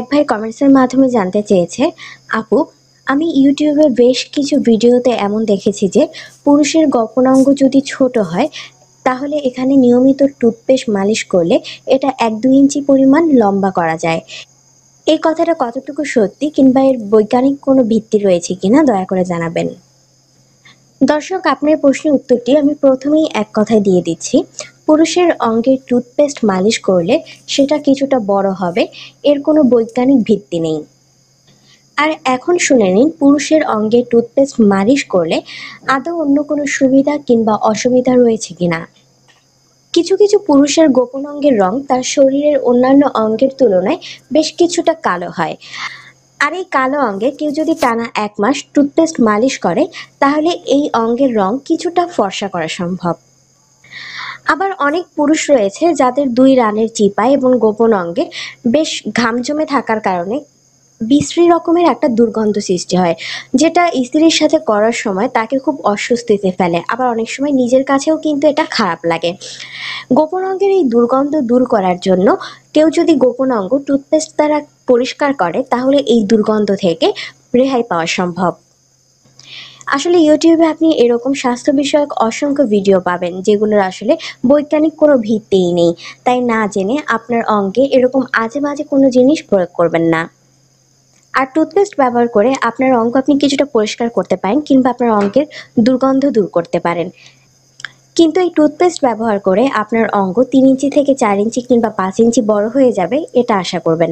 এক ভাই কমেন্টসের মাধ্যমে জানতে চেয়েছে, আপু, আমি ইউটিউবে বেশ কিছু ভিডিওতে এমন দেখেছি যে, পুরুষের গোপনাঙ্গ যদি ছোট হয়, তাহলে এখানে নিয়মিত টুথপেস্ট মালিশ করলে এটা এক দুই ইঞ্চি পরিমাণ লম্বা করা যায়। এই কথাটা কতটুকু সত্যি কিংবা এর বৈজ্ঞানিক কোনো ভিত্তি রয়েছে কিনা দয়া করে জানাবেন। দর্শক, আপনার প্রশ্নের উত্তরটি আমি প্রথমেই এক কথায় দিয়ে দিচ্ছি। পুরুষের অঙ্গে টুথপেস্ট মালিশ করলে সেটা কিছুটা বড় হবে, এর কোনো বৈজ্ঞানিক ভিত্তি নেই। আর এখন শুনে নিন, পুরুষের অঙ্গে টুথপেস্ট মালিশ করলে আদৌ অন্য কোনো সুবিধা কিংবা অসুবিধা রয়েছে কিনা? কিছু কিছু পুরুষের গোপন অঙ্গের রং তার শরীরের অন্যান্য অঙ্গের তুলনায় বেশ কিছুটা কালো হয়। আর এই কালো অঙ্গে কেউ যদি টানা এক মাস টুথপেস্ট মালিশ করে, তাহলে এই অঙ্গের রং কিছুটা ফর্সা করা সম্ভব। আবার অনেক পুরুষ রয়েছে যাদের দুই রানের চিপায় এবং গোপন অঙ্গে বেশ ঘাম জমে থাকার কারণে বিশ্রী রকমের একটা দুর্গন্ধ সৃষ্টি হয়, যেটা স্ত্রীর সাথে করার সময় তাকে খুব অস্বস্তিতে ফেলে। আবার অনেক সময় নিজের কাছেও কিন্তু এটা খারাপ লাগে। গোপন অঙ্গের এই দুর্গন্ধ দূর করার জন্য কেউ যদি গোপন অঙ্গ টুথপেস্ট দ্বারা পরিষ্কার করে, তাহলে এই দুর্গন্ধ থেকে রেহাই পাওয়া সম্ভব। আসলে ইউটিউবে আপনি এরকম স্বাস্থ্য বিষয়ক অসংখ্য ভিডিও পাবেন, যেগুলোর আসলে বৈজ্ঞানিক কোনো ভিত্তিই নেই। তাই না জেনে আপনার অঙ্গে এরকম আজে বাজে কোনো জিনিস প্রয়োগ করবেন না। আর টুথপেস্ট ব্যবহার করে আপনার অঙ্গ আপনি কিছুটা পরিষ্কার করতে পারেন কিংবা আপনার অঙ্কের দুর্গন্ধ দূর করতে পারেন। কিন্তু এই টুথপেস্ট ব্যবহার করে আপনার অঙ্গ তিন ইঞ্চি থেকে চার ইঞ্চি কিংবা পাঁচ ইঞ্চি বড় হয়ে যাবে, এটা আশা করবেন।